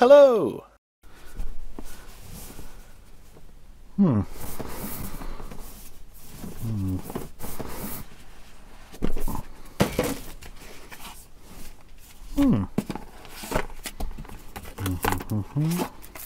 Hello. Hmm. Hmm. Hmm. Mm-hmm.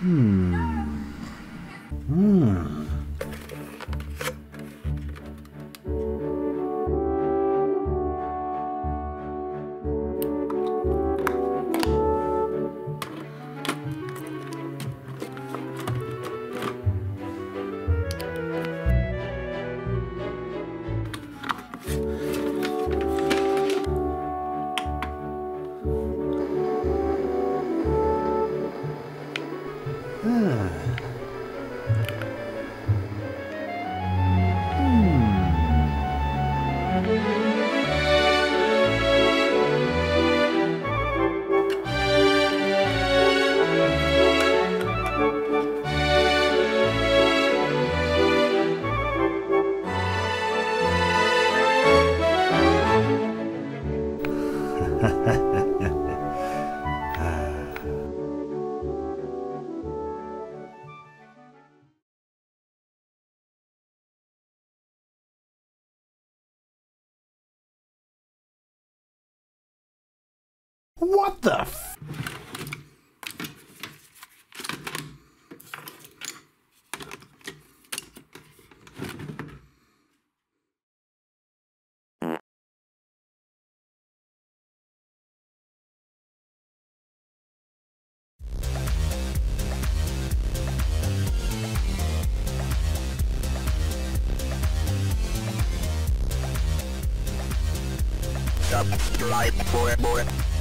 Hmm. Hmm. Ah. What the f- Subscribe for more.